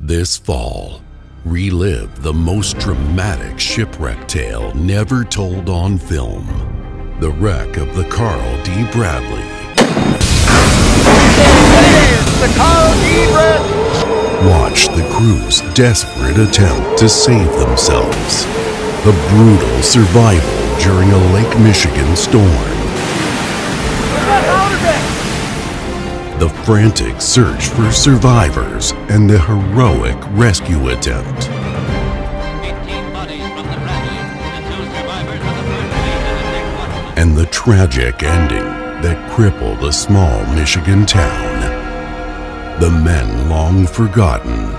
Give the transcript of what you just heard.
This fall, relive the most dramatic shipwreck tale never told on film. The wreck of the Carl D. Bradley. Watch the crew's desperate attempt to save themselves. The brutal survival during a Lake Michigan storm. The frantic search for survivors and the heroic rescue attempt. 18 bodies from the Bradley and two survivors of the first Navy and Deck One. and the tragic ending that crippled a small Michigan town. The men long forgotten